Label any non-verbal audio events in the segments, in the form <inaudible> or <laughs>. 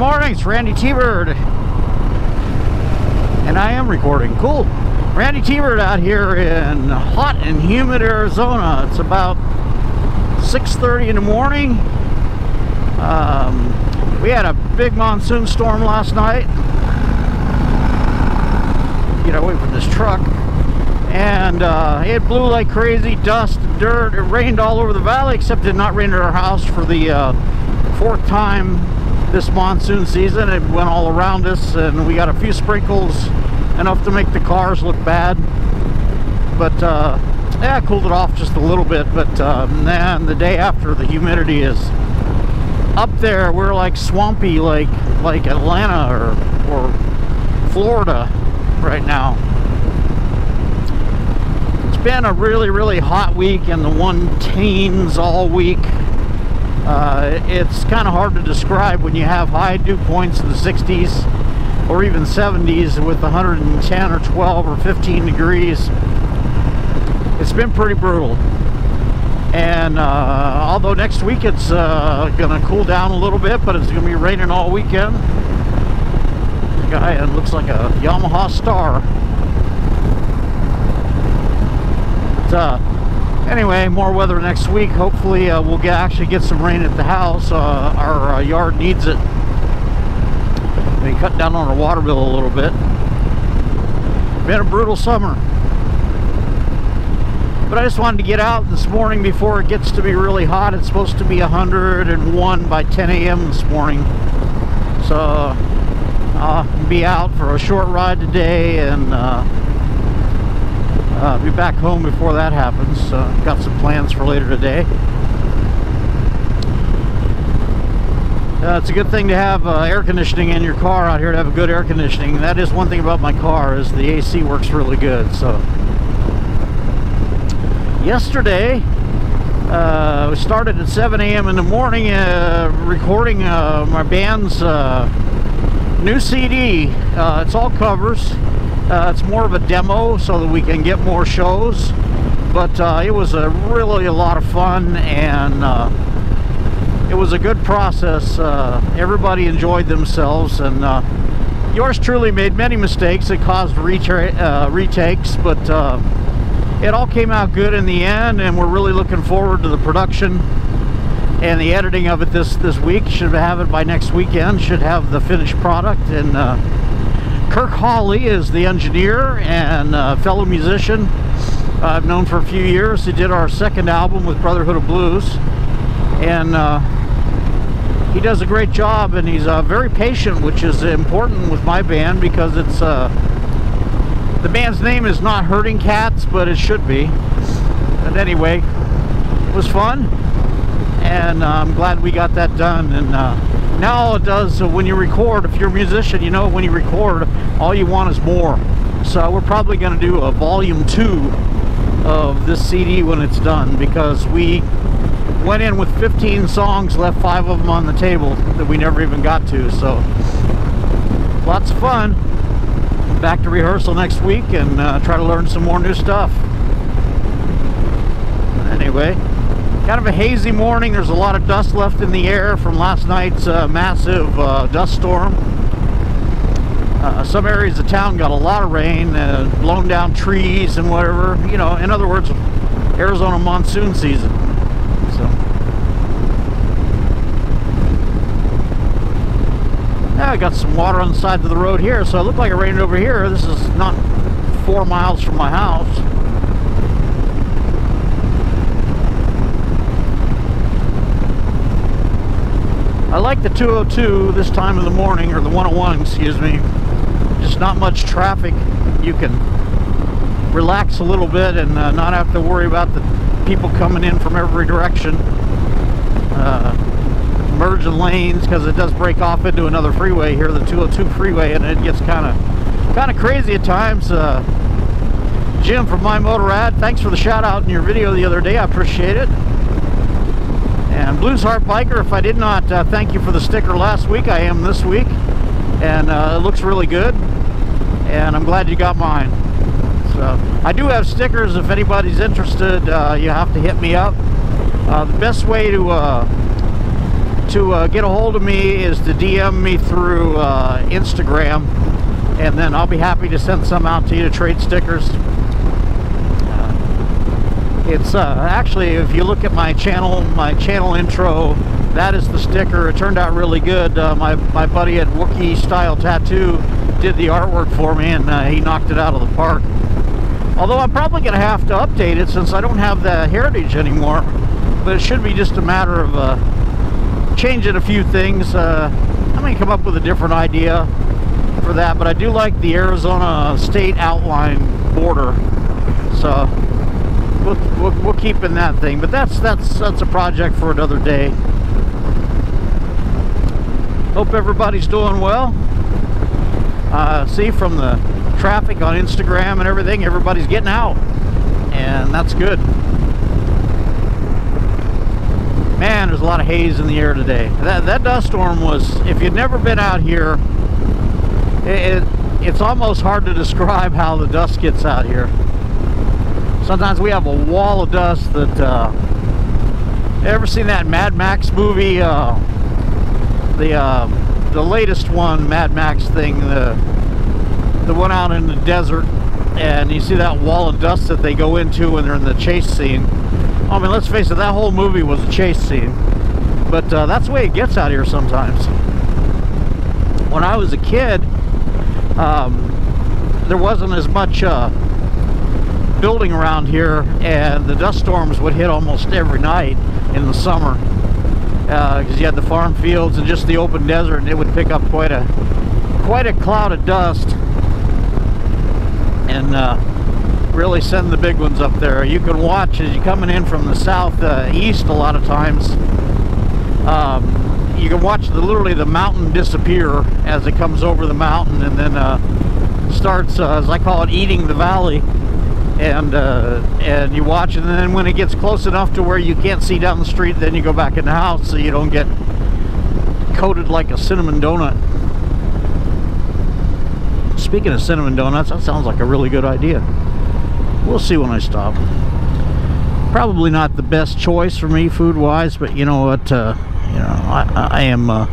morning, it's Randy T-Bird. And I am recording. Cool. Randy T-Bird out here in hot and humid Arizona. It's about 6.30 in the morning. Um, we had a big monsoon storm last night. Get away from this truck. And uh, it blew like crazy, dust, dirt. It rained all over the valley, except it did not rain at our house for the uh, fourth time this monsoon season. It went all around us and we got a few sprinkles, enough to make the cars look bad. But uh, yeah, I cooled it off just a little bit. But uh, man, the day after, the humidity is up there. We're like swampy, like like Atlanta or or Florida right now. It's been a really really hot week and the one teens all week uh, it's kind of hard to describe when you have high dew points in the 60s or even 70s with 110 or 12 or 15 degrees. It's been pretty brutal. And uh, although next week it's uh, going to cool down a little bit, but it's going to be raining all weekend. The guy looks like a Yamaha Star. But, uh, anyway, more weather next week. Hopefully uh, we'll get, actually get some rain at the house. Uh, our uh, yard needs it. We cut down on our water bill a little bit. Been a brutal summer. But I just wanted to get out this morning before it gets to be really hot. It's supposed to be 101 by 10 a.m. this morning. So I'll be out for a short ride today and uh, uh, be back home before that happens. Uh, got some plans for later today. Uh, it's a good thing to have uh, air conditioning in your car out here to have a good air conditioning. That is one thing about my car is the AC works really good. So yesterday uh, we started at 7 a.m. in the morning uh, recording my band's new CD. it's all covers. Uh, it's more of a demo so that we can get more shows. But uh, it was a really a lot of fun and uh, it was a good process. Uh, everybody enjoyed themselves and uh, yours truly made many mistakes. It caused uh, retakes, but it all came out good in the end and we're really looking forward to the production and the editing of it this this week. Should have it by next weekend. Should have the finished product and Kirk Hawley is the engineer and fellow musician I've known for a few years. He did our second album with Brotherhood of Blues. And uh, he does a great job and he's uh, very patient, which is important with my band because it's uh, the band's name is not Herding Cats, but it should be. But anyway, it was fun and uh, I'm glad we got that done. And uh, now it does uh, when you record, if you're a musician, you know when you record, all you want is more. So we're probably going to do a volume two of this CD when it's done because we went in with 15 songs, left five of them on the table that we never even got to. So lots of fun. Back to rehearsal next week and uh, try to learn some more new stuff. Anyway, kind of a hazy morning. There's a lot of dust left in the air from last night's uh, massive uh, dust storm. Uh, some areas of town got a lot of rain, uh, blown down trees and whatever. You know, in other words, Arizona monsoon season. So. Now I got some water on the side of the road here, so it looked like it rained over here. This is not four miles from my house. I like the 202 this time of the morning, or the 101, excuse me. Just not much traffic. You can relax a little bit and uh, not have to worry about the people coming in from every direction. Uh, merging lanes because it does break off into another freeway here, the 202 freeway, and it gets kind of kind of crazy at times. Uh, Jim from My Motorrad, thanks for the shout out in your video the other day. I appreciate it. And Blues Heart Biker, if I did not uh, thank you for the sticker last week, I am this week. And uh, it looks really good. And I'm glad you got mine. So I do have stickers if anybody's interested. Uh, you have to hit me up. Uh, the best way to uh, to uh, get a hold of me is to DM me through Instagram, and then I'll be happy to send some out to you to trade stickers. It's uh, actually, if you look at my channel, my channel intro, that is the sticker. It turned out really good. Uh, my, my buddy at Wookie Style Tattoo did the artwork for me, and uh, he knocked it out of the park. Although I'm probably going to have to update it since I don't have the heritage anymore. But it should be just a matter of uh, changing a few things. Uh, I may come up with a different idea for that. But I do like the Arizona state outline border. So we'll, we'll, we'll keep in that thing. But that's, that's, that's a project for another day. Hope everybody's doing well. Uh, see from the traffic on Instagram and everything, everybody's getting out. And that's good. Man, there's a lot of haze in the air today. That, that dust storm was, if you'd never been out here, it, it, it's almost hard to describe how the dust gets out here. Sometimes we have a wall of dust that, uh, ever seen that Mad Max movie, uh, the, uh, the latest one, Mad Max thing, the the one out in the desert and you see that wall of dust that they go into when they're in the chase scene. I mean, let's face it, that whole movie was a chase scene. But uh, that's the way it gets out here sometimes. When I was a kid, um, there wasn't as much uh, building around here and the dust storms would hit almost every night in the summer because uh, you had the farm fields and just the open desert and it would pick up quite a quite a cloud of dust and uh, really send the big ones up there. You can watch as you're coming in from the south uh, east a lot of times. Um, you can watch the, literally the mountain disappear as it comes over the mountain and then uh, starts, uh, as I call it, eating the valley. And uh, and you watch, and then when it gets close enough to where you can't see down the street, then you go back in the house so you don't get coated like a cinnamon donut. Speaking of cinnamon donuts, that sounds like a really good idea. We'll see when I stop. Probably not the best choice for me food-wise, but you know what? Uh, you know, I, I am uh,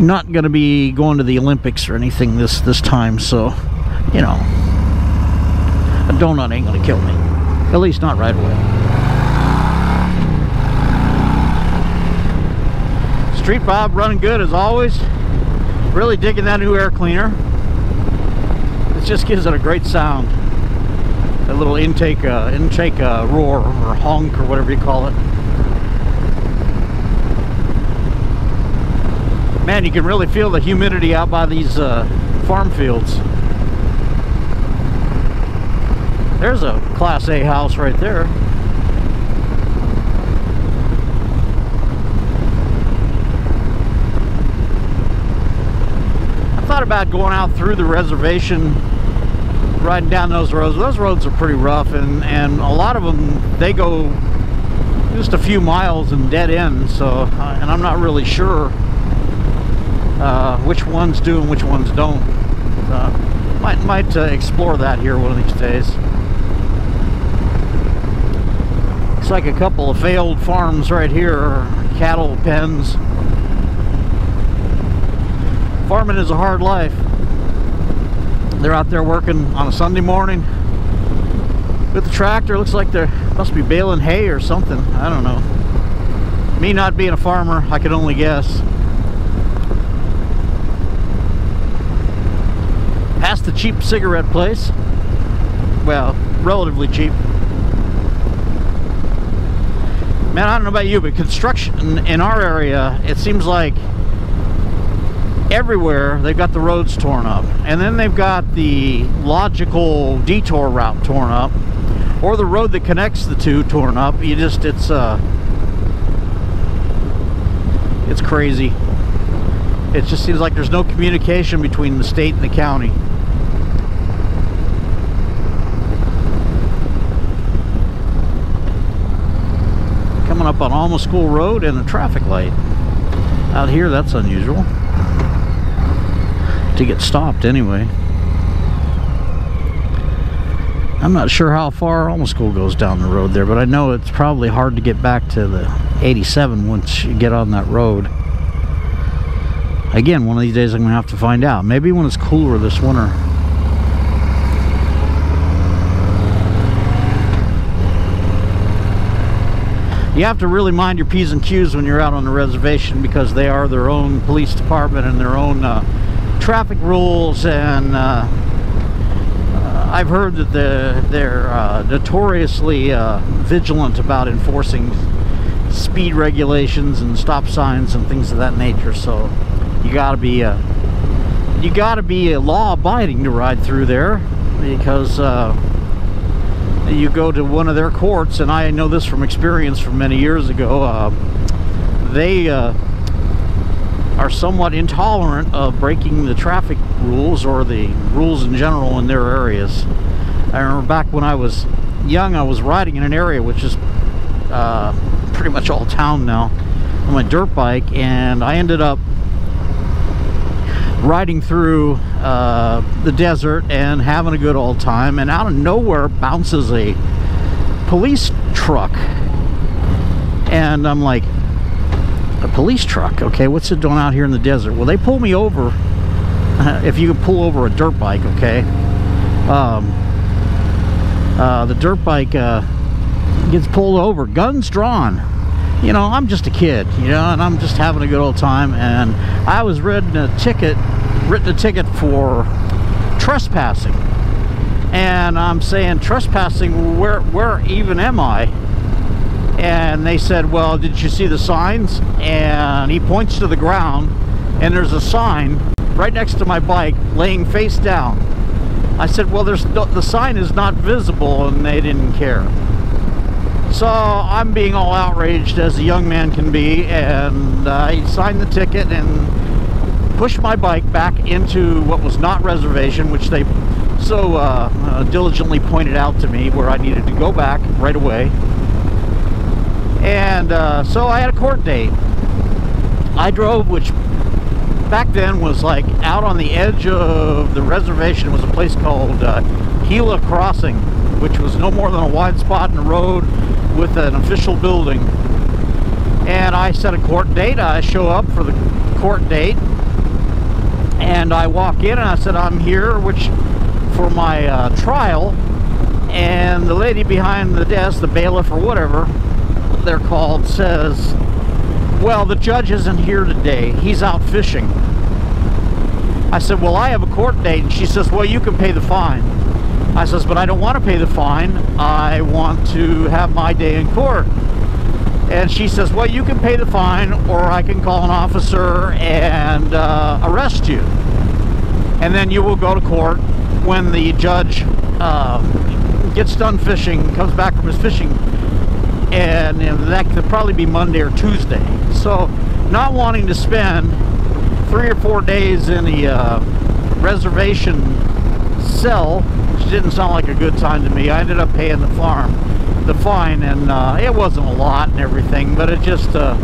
not going to be going to the Olympics or anything this this time, so you know, donut ain't to kill me. At least not right away. Street Bob running good as always. Really digging that new air cleaner it just gives it a great sound. A little intake, uh, intake uh, roar or honk or whatever you call it. Man, you can really feel the humidity out by these uh, farm fields. There's a Class A house right there. I thought about going out through the reservation riding down those roads. Those roads are pretty rough, and and a lot of them they go just a few miles and dead end. So, uh, and I'm not really sure uh, which ones do and which ones don't. Uh, might might uh, explore that here one of these days. Looks like a couple of failed farms right here, cattle pens. Farming is a hard life they're out there working on a Sunday morning with the tractor. Looks like they must be baling hay or something. I don't know. Me not being a farmer, I could only guess. Past the cheap cigarette place. Well, relatively cheap. Man, I don't know about you, but construction in our area, it seems like everywhere they've got the roads torn up. And then they've got the logical detour route torn up or the road that connects the two torn up. You just it's uh it's crazy. It just seems like there's no communication between the state and the county coming up on Alma School Road and a traffic light out here that's unusual to get stopped anyway. I'm not sure how far Alma School goes down the road there, but I know it's probably hard to get back to the 87 once you get on that road. Again, one of these days I'm going to have to find out. Maybe when it's cooler this winter. You have to really mind your P's and Q's when you're out on the reservation because they are their own police department and their own uh, traffic rules and uh, uh, I've heard that the, they're uh, notoriously uh, vigilant about enforcing speed regulations and stop signs and things of that nature. So you gotta be you gotta be law-abiding to ride through there because you go to one of their courts and I know this from experience from many years ago uh, they uh, are somewhat intolerant of breaking the traffic rules or the rules in general in their areas. I remember back when I was young, I was riding in an area which is uh, pretty much all town now on my dirt bike, and I ended up riding through uh, the desert and having a good old time, and out of nowhere bounces a police truck. And I'm like, a police truck. Okay, what's it doing out here in the desert? Well, they pull me over. <laughs> if you can pull over a dirt bike, okay. Um, uh, the dirt bike uh, gets pulled over, guns drawn. You know, I'm just a kid, you know, and I'm just having a good old time. And I was reading a ticket, written a ticket for trespassing. And I'm saying trespassing. Where, where even am I? and they said well did you see the signs and he points to the ground and there's a sign right next to my bike laying face down I said well there's the sign is not visible and they didn't care so I'm being all outraged as a young man can be and I signed the ticket and pushed my bike back into what was not reservation which they so uh, uh, diligently pointed out to me where I needed to go back right away and uh, so I had a court date. I drove, which back then was like out on the edge of the reservation. Was a place called uh, Gila Crossing, which was no more than a wide spot in the road with an official building. And I set a court date. I show up for the court date. And I walk in and I said, I'm here, which for my uh, trial. And the lady behind the desk, the bailiff or whatever, they're called says, well, the judge isn't here today. He's out fishing. I said, well, I have a court date. And she says, well, you can pay the fine. I says, but I don't want to pay the fine. I want to have my day in court. And she says, well, you can pay the fine or I can call an officer and uh, arrest you. And then you will go to court when the judge uh, gets done fishing, comes back from his fishing and that could probably be Monday or Tuesday. So not wanting to spend three or four days in the uh, reservation cell, which didn't sound like a good time to me, I ended up paying the farm, the fine, and uh, it wasn't a lot and everything, but it just uh,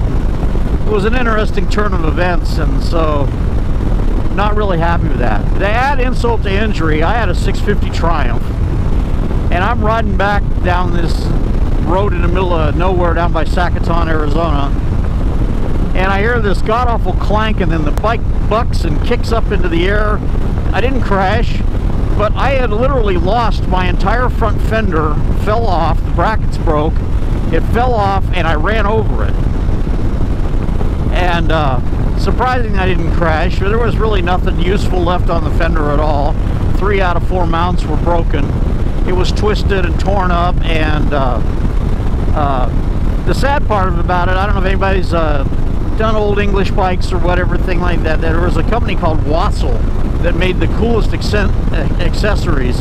it was an interesting turn of events, and so not really happy with that. To add insult to injury, I had a 650 Triumph, and I'm riding back down this road in the middle of nowhere down by Sacaton, Arizona. And I hear this god-awful clank and then the bike bucks and kicks up into the air. I didn't crash, but I had literally lost my entire front fender, fell off, the brackets broke, it fell off and I ran over it. And uh, surprising I didn't crash, there was really nothing useful left on the fender at all. Three out of four mounts were broken. It was twisted and torn up and uh, uh, the sad part about it, I don't know if anybody's uh, done old English bikes or whatever, thing like that. There was a company called Wassell that made the coolest accessories.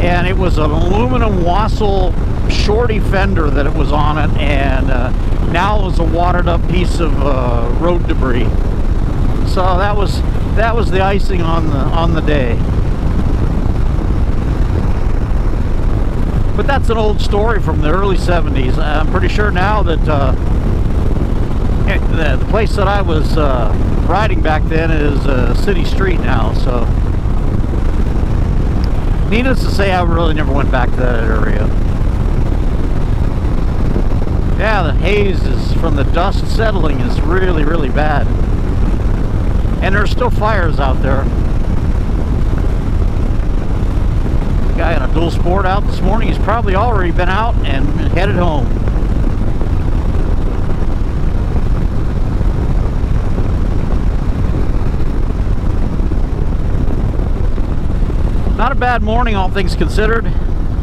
And it was an aluminum Wassell shorty fender that it was on it. And uh, now it was a watered up piece of uh, road debris. So that was that was the icing on the on the day. But that's an old story from the early 70s. I'm pretty sure now that uh, the, the, place that I was uh, riding back then is a city street now. So, needless to say, I really never went back to that area. Yeah, the haze is from the dust settling is really, really bad. And there's still fires out there. Guy in a dual sport out this morning, he's probably already been out and headed home. A bad morning, all things considered.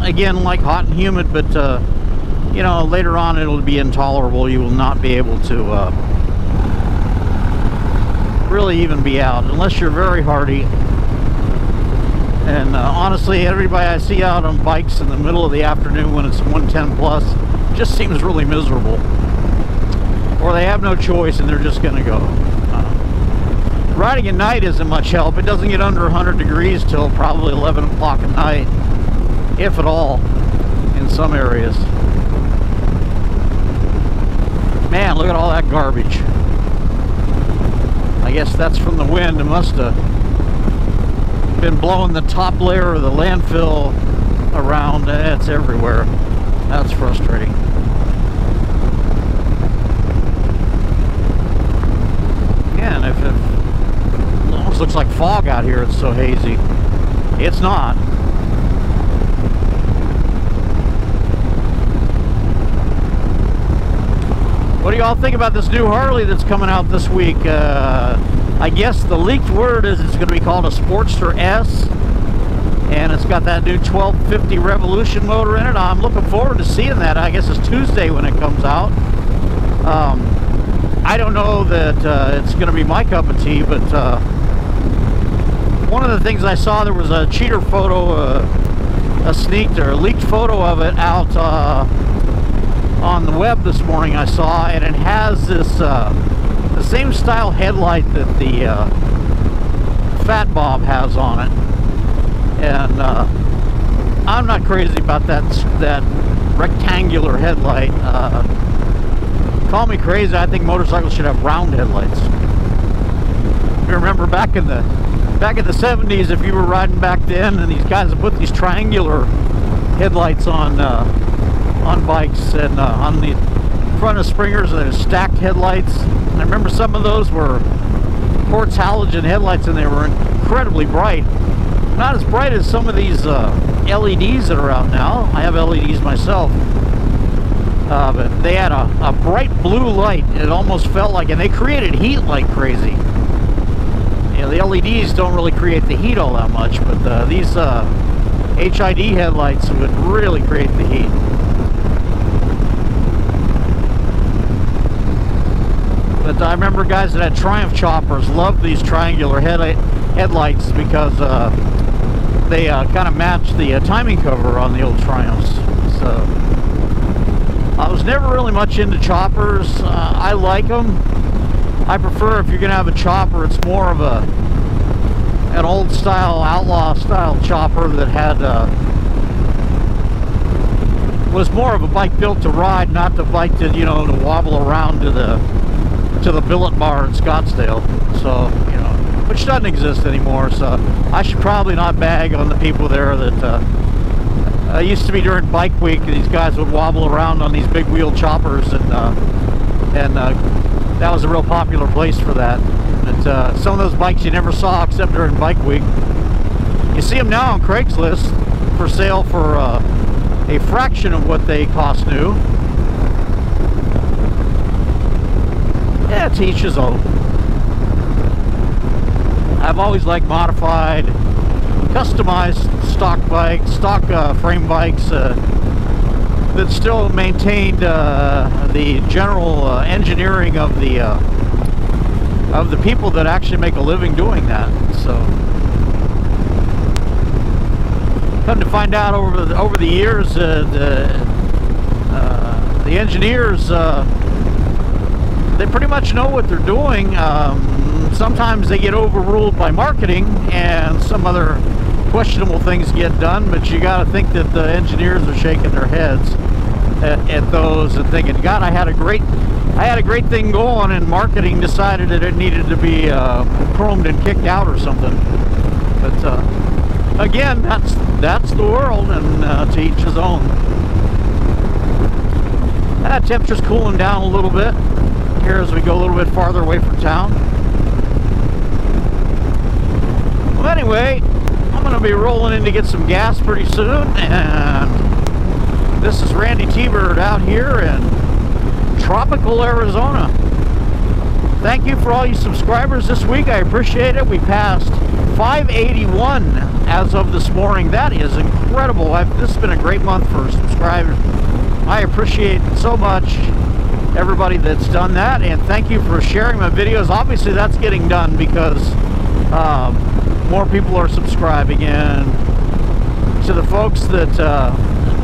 Again, like hot and humid, but uh, you know, later on it'll be intolerable. You will not be able to uh, really even be out unless you're very hardy. And uh, honestly, everybody I see out on bikes in the middle of the afternoon when it's 110 plus just seems really miserable. Or they have no choice and they're just going to go. Riding at night isn't much help. It doesn't get under 100 degrees till probably 11 o'clock at night, if at all, in some areas. Man, look at all that garbage. I guess that's from the wind. It must have been blowing the top layer of the landfill around. It's everywhere. That's frustrating. And if it looks like fog out here, it's so hazy. It's not. What do y'all think about this new Harley that's coming out this week? Uh, I guess the leaked word is it's going to be called a Sportster S. And it's got that new 1250 Revolution motor in it. I'm looking forward to seeing that. I guess it's Tuesday when it comes out. Um, I don't know that uh, it's going to be my cup of tea, but uh, one of the things I saw, there was a cheater photo, uh, a sneaked or leaked photo of it out uh, on the web this morning I saw, and it has this uh, the same style headlight that the uh, Fat Bob has on it, and uh, I'm not crazy about that that rectangular headlight. Uh, call me crazy. I think motorcycles should have round headlights. You remember back in the back in the 70s, if you were riding back then, and these guys would put these triangular headlights on uh, on bikes and uh, on the front of springers and there's stacked headlights. And I remember some of those were quartz halogen headlights and they were incredibly bright. Not as bright as some of these uh, LEDs that are out now. I have LEDs myself. Uh, but they had a, a, bright blue light. It almost felt like and they created heat like crazy know, the LEDs don't really create the heat all that much but uh, these HID uh, headlights would really create the heat But I remember guys that had Triumph choppers loved these triangular head headlights because uh, they uh, kind of matched the uh, timing cover on the old Triumphs. So I was never really much into choppers. Uh, I like them. I prefer if you're going to have a chopper, it's more of a an old style, outlaw style chopper that had uh, was more of a bike built to ride, not the bike to, you know, to wobble around to the to the billet bar in Scottsdale. So, you know, which doesn't exist anymore. So I should probably not bag on the people there that uh, used to be during bike week. These guys would wobble around on these big wheel choppers and uh, and uh, that was a real popular place for that. But uh, some of those bikes you never saw except during bike week. You see them now on Craigslist for sale for uh, a fraction of what they cost new. yeah, each his own. I've always liked modified, customized stock bikes, stock uh, frame bikes uh, that still maintained uh, the general uh, engineering of the uh, of the people that actually make a living doing that. So, come to find out over the over the years, uh, the the engineers they pretty much know what they're doing. Um, sometimes they get overruled by marketing and some other questionable things get done, but you got to think that the engineers are shaking their heads at, at, those and thinking, God, I had a great, I had a great thing going, and marketing decided that it needed to be uh, chromed and kicked out or something. But uh, again, that's that's the world, and uh, to each his own. That temperature's cooling down a little bit here as we go a little bit farther away from town. Well, anyway, I'm going to be rolling in to get some gas pretty soon, and this is Randy T-Bird out here in tropical Arizona. Thank you for all you subscribers this week. I appreciate it. We passed 581 as of this morning. That is incredible. I've, this has been a great month for subscribers. I appreciate so much everybody that's done that and thank you for sharing my videos obviously that's getting done because um, more people are subscribing and to the folks that uh,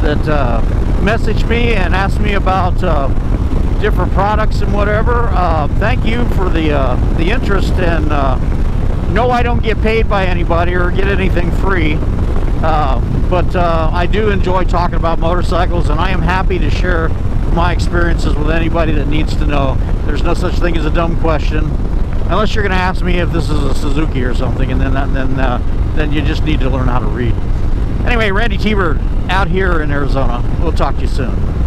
that uh, message me and ask me about uh, different products and whatever uh, thank you for the uh, the interest and uh, no I don't get paid by anybody or get anything free but I do enjoy talking about motorcycles and I am happy to share my experiences with anybody that needs to know. There's no such thing as a dumb question, unless you're going to ask me if this is a Suzuki or something, and then then uh, then you just need to learn how to read. Anyway, Randy T-Bird out here in Arizona. We'll talk to you soon.